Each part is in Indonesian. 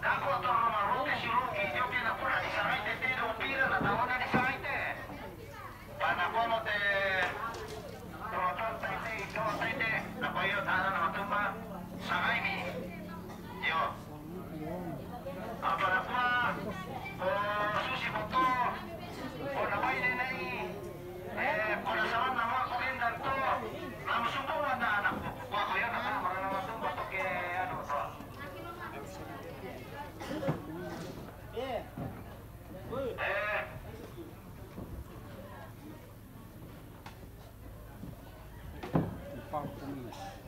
然后到 talk to me.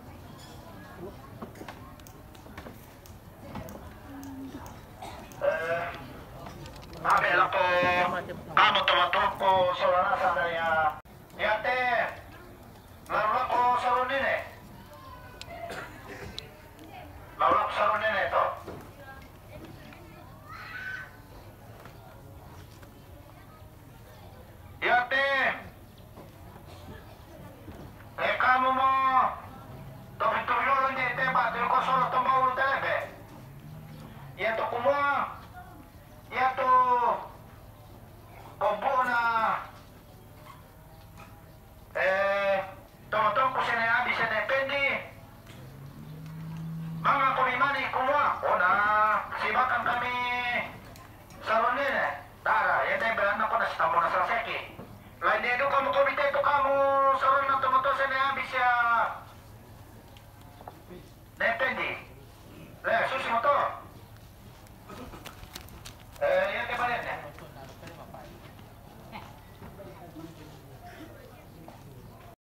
kamu nasa sakit. Lainnya itu kamu komite itu kamu seorang nato-nato saya habis ya.